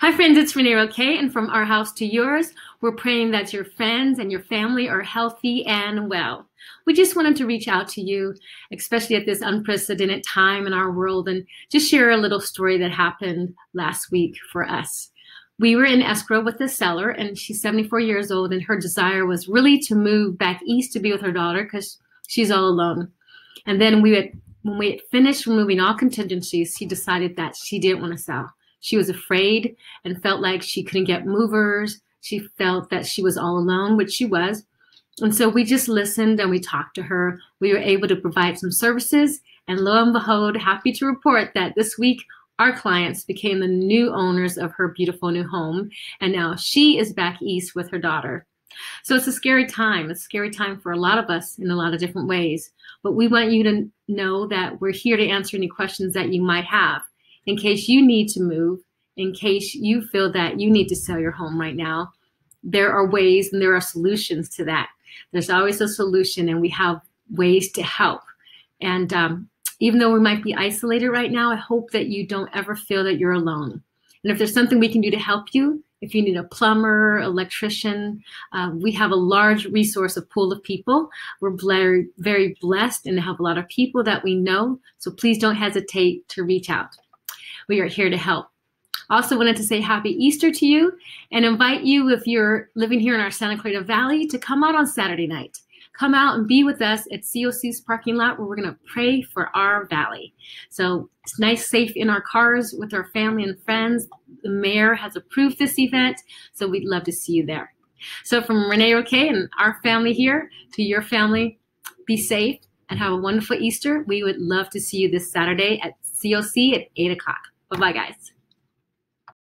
Hi, friends, it's Renee Roque, and from our house to yours, we're praying that your friends and your family are healthy and well. We just wanted to reach out to you, especially at this unprecedented time in our world, and just share a little story that happened last week for us. We were in escrow with the seller, and she's 74 years old, and her desire was really to move back east to be with her daughter because she's all alone. And then we had, when we had finished removing all contingencies, she decided that she didn't want to sell she was afraid and felt like she couldn't get movers. She felt that she was all alone, which she was. And so we just listened and we talked to her. We were able to provide some services. And lo and behold, happy to report that this week our clients became the new owners of her beautiful new home. And now she is back east with her daughter. So it's a scary time. It's a scary time for a lot of us in a lot of different ways. But we want you to know that we're here to answer any questions that you might have in case you need to move, in case you feel that you need to sell your home right now. There are ways and there are solutions to that. There's always a solution, and we have ways to help. And um, even though we might be isolated right now, I hope that you don't ever feel that you're alone. And if there's something we can do to help you, if you need a plumber, electrician, uh, we have a large resource of pool of people. We're very, very blessed and have a lot of people that we know. So please don't hesitate to reach out. We are here to help. Also wanted to say happy Easter to you and invite you, if you're living here in our Santa Clarita Valley, to come out on Saturday night. Come out and be with us at COC's parking lot where we're going to pray for our valley. So it's nice, safe in our cars with our family and friends. The mayor has approved this event, so we'd love to see you there. So from Renee Roque and our family here to your family, be safe and have a wonderful Easter. We would love to see you this Saturday at COC at 8 o'clock. Bye bye, guys.